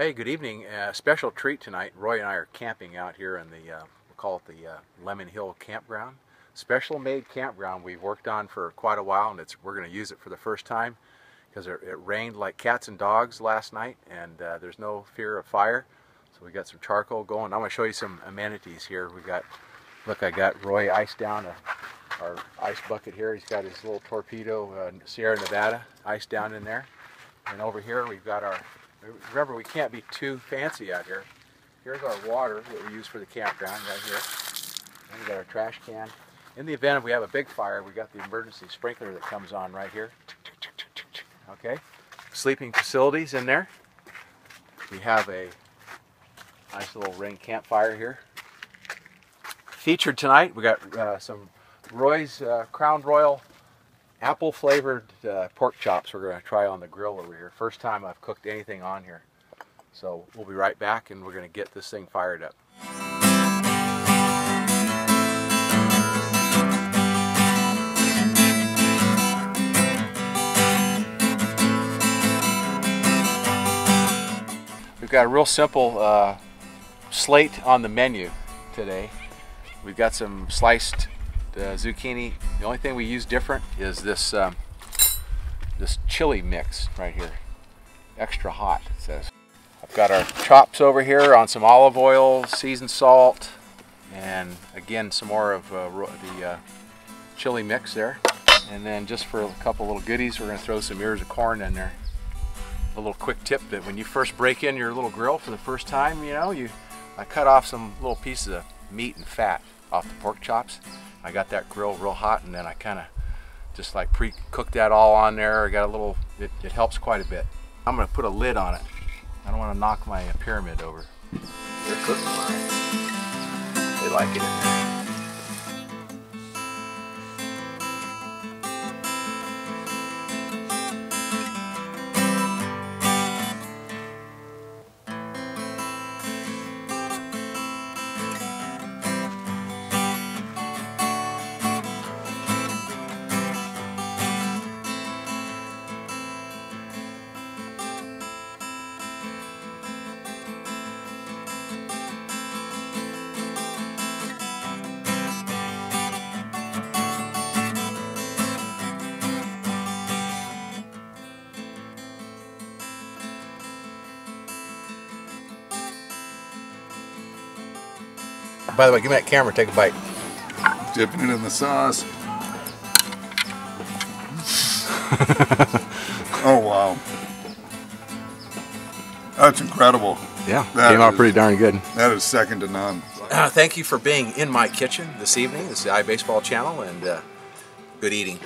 Hey, good evening. Uh, special treat tonight. Roy and I are camping out here in the, uh, we'll call it the uh, Lemon Hill Campground. Special made campground we've worked on for quite a while and it's, we're going to use it for the first time because it, it, rained like cats and dogs last night and uh, there's no fear of fire. So we got some charcoal going. I'm going to show you some amenities here. We got, look, I got Roy ice down a, our ice bucket here. He's got his little torpedo uh, Sierra Nevada ice down in there. And over here we've got our remember we can't be too fancy out here. Here's our water that we use for the campground right here. And we got our trash can. In the event if we have a big fire, we got the emergency sprinkler that comes on right here. Okay, sleeping facilities in there. We have a nice little ring campfire here. Featured tonight, we got uh, some Roy's uh, Crown Royal apple flavored uh, pork chops we're going to try on the grill over here. First time I've cooked anything on here. So we'll be right back and we're going to get this thing fired up. We've got a real simple uh, slate on the menu today. We've got some sliced the zucchini. The only thing we use different is this um, this chili mix right here. Extra hot, it says. I've got our chops over here on some olive oil, seasoned salt, and again some more of uh, the uh, chili mix there. And then just for a couple little goodies, we're going to throw some ears of corn in there. A little quick tip that when you first break in your little grill for the first time, you know, you I cut off some little pieces of meat and fat off the pork chops I got that grill real hot and then I kind of just like pre-cooked that all on there. I got a little, it, it helps quite a bit. I'm gonna put a lid on it. I don't wanna knock my pyramid over. They're cooking. They like it By the way, give me that camera, take a bite. Dipping it in the sauce. oh wow. That's incredible. Yeah, that came out pretty darn good. That is second to none. Uh, thank you for being in my kitchen this evening. This is the iBaseball channel, and uh, good eating.